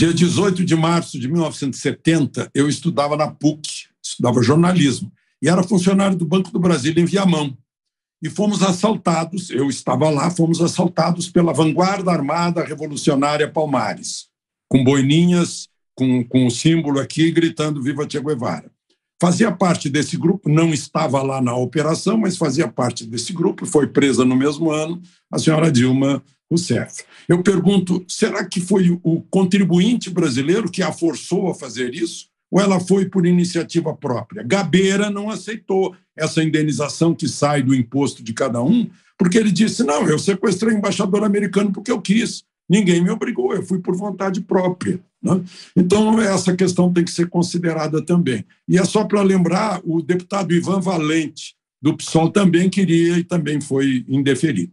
Dia 18 de março de 1970, eu estudava na PUC, estudava jornalismo, e era funcionário do Banco do Brasil em Viamão. E fomos assaltados, eu estava lá, fomos assaltados pela vanguarda armada revolucionária Palmares, com boininhas, com, com o símbolo aqui, gritando Viva Che Guevara. Fazia parte desse grupo, não estava lá na operação, mas fazia parte desse grupo, foi presa no mesmo ano, a senhora Dilma Rousseff. Eu pergunto, será que foi o contribuinte brasileiro que a forçou a fazer isso? Ou ela foi por iniciativa própria? Gabeira não aceitou essa indenização que sai do imposto de cada um, porque ele disse: não, eu sequestrei o embaixador americano porque eu quis. Ninguém me obrigou, eu fui por vontade própria. Né? Então, essa questão tem que ser considerada também. E é só para lembrar: o deputado Ivan Valente, do PSOL, também queria e também foi indeferido.